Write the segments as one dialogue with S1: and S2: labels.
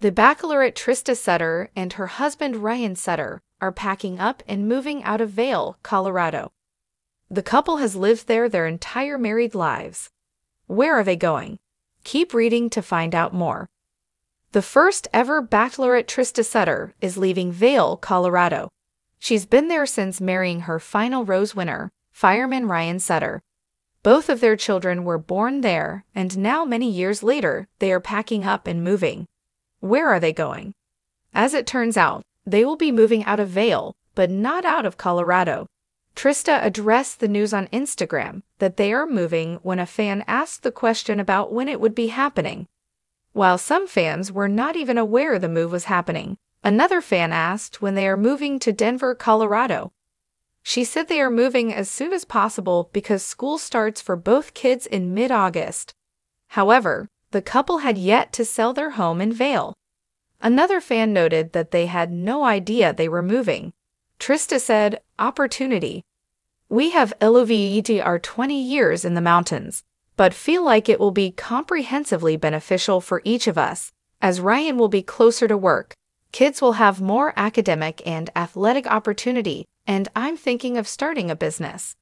S1: The Bachelorette Trista Sutter and her husband Ryan Sutter are packing up and moving out of Vail, Colorado. The couple has lived there their entire married lives. Where are they going? Keep reading to find out more. The first ever Bachelorette Trista Sutter is leaving Vail, Colorado. She's been there since marrying her final rose winner, fireman Ryan Sutter. Both of their children were born there, and now many years later, they are packing up and moving. Where are they going? As it turns out, they will be moving out of Vail, but not out of Colorado. Trista addressed the news on Instagram that they are moving when a fan asked the question about when it would be happening. While some fans were not even aware the move was happening, another fan asked when they are moving to Denver, Colorado. She said they are moving as soon as possible because school starts for both kids in mid August. However, the couple had yet to sell their home in Vail. Another fan noted that they had no idea they were moving. Trista said, Opportunity. We have LOVET our 20 years in the mountains, but feel like it will be comprehensively beneficial for each of us, as Ryan will be closer to work. Kids will have more academic and athletic opportunity, and I'm thinking of starting a business.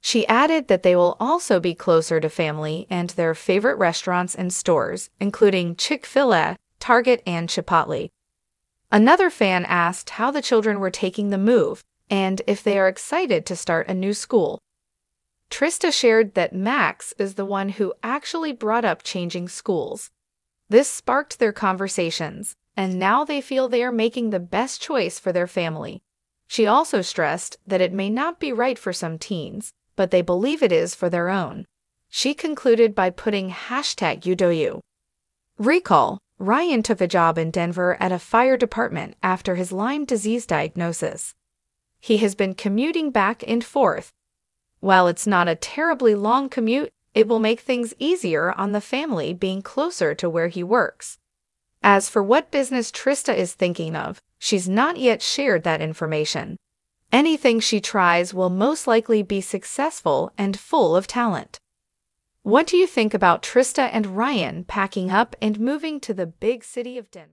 S1: She added that they will also be closer to family and their favorite restaurants and stores, including Chick fil A, Target, and Chipotle. Another fan asked how the children were taking the move and if they are excited to start a new school. Trista shared that Max is the one who actually brought up changing schools. This sparked their conversations, and now they feel they are making the best choice for their family. She also stressed that it may not be right for some teens, but they believe it is for their own. She concluded by putting hashtag UDOU. Recall, Ryan took a job in Denver at a fire department after his Lyme disease diagnosis. He has been commuting back and forth. While it's not a terribly long commute, it will make things easier on the family being closer to where he works. As for what business Trista is thinking of, she's not yet shared that information. Anything she tries will most likely be successful and full of talent. What do you think about Trista and Ryan packing up and moving to the big city of Denver?